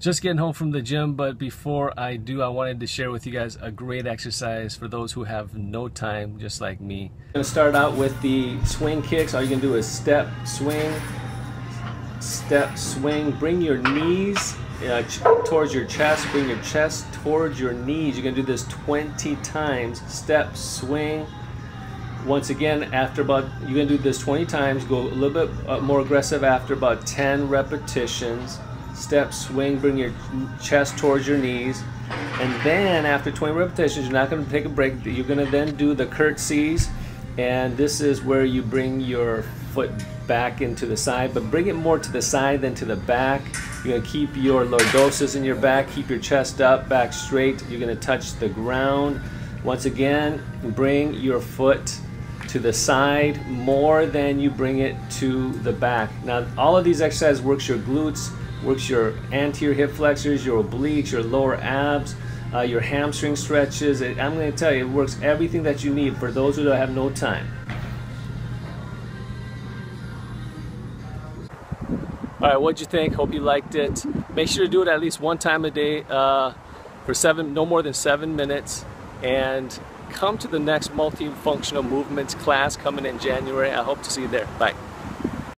Just getting home from the gym, but before I do, I wanted to share with you guys a great exercise for those who have no time, just like me. I'm gonna start out with the swing kicks. All you can do is step, swing, step, swing. Bring your knees uh, towards your chest, bring your chest towards your knees. You're gonna do this 20 times. Step, swing. Once again, after about, you're gonna do this 20 times. Go a little bit uh, more aggressive after about 10 repetitions step, swing, bring your chest towards your knees. And then after 20 repetitions, you're not going to take a break. You're going to then do the curtsies. And this is where you bring your foot back into the side, but bring it more to the side than to the back. You're going to keep your lordosis in your back, keep your chest up, back straight. You're going to touch the ground. Once again, bring your foot to the side more than you bring it to the back. Now, all of these exercises works your glutes, works your anterior hip flexors, your obliques, your lower abs, uh, your hamstring stretches. I'm going to tell you, it works everything that you need for those who have no time. All right, what'd you think? Hope you liked it. Make sure to do it at least one time a day uh, for seven, no more than seven minutes. And come to the next multifunctional movements class coming in January. I hope to see you there. Bye.